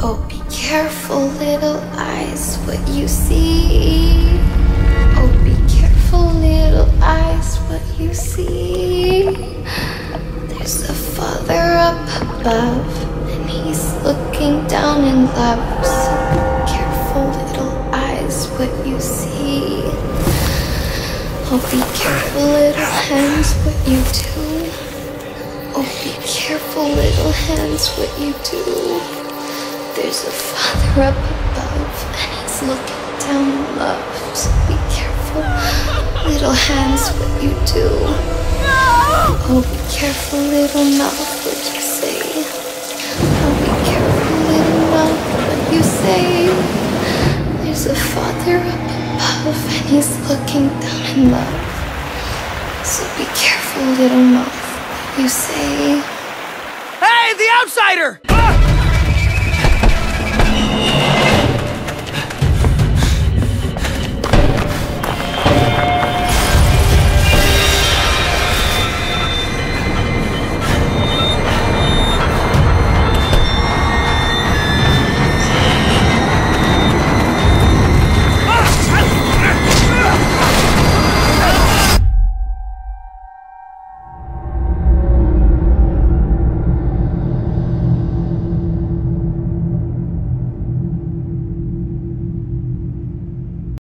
Oh, be careful, little eyes, what you see. Oh, be careful, little eyes, what you see. There's a father up above, and he's looking down in love. So be careful, little eyes, what you see. Oh, be careful, little hands, what you do. Oh, be careful, little hands, what you do. There's a father up above, and he's looking down in love. So be careful, little hands, what you do. Oh, be careful, little mouth, what you say. Oh, be careful, little mouth, what you say. There's a father up above, and he's looking down in love. So be careful, little mouth, what you say. Hey, the outsider! Ah!